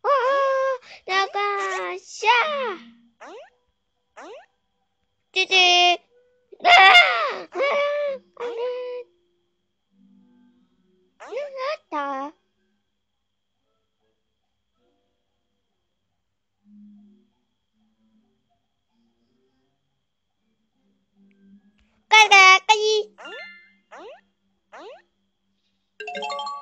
哦，那个下，弟弟，啊啊啊！你拉。Yeah.